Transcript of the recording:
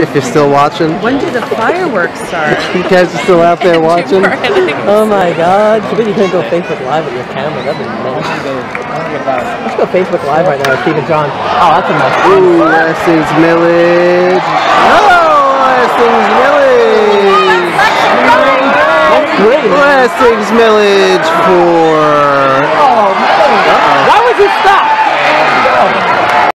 if you're still watching. When do the fireworks start? You guys are still out there watching. Oh my god. Too bad you couldn't go Facebook Live with your camera. That'd be nice. Let's go Facebook Live right now with Steve and John. Oh, that's a nice Ooh, Lastings Milledge. Oh, Lastings Milledge. Milledge. Lastings Milledge for.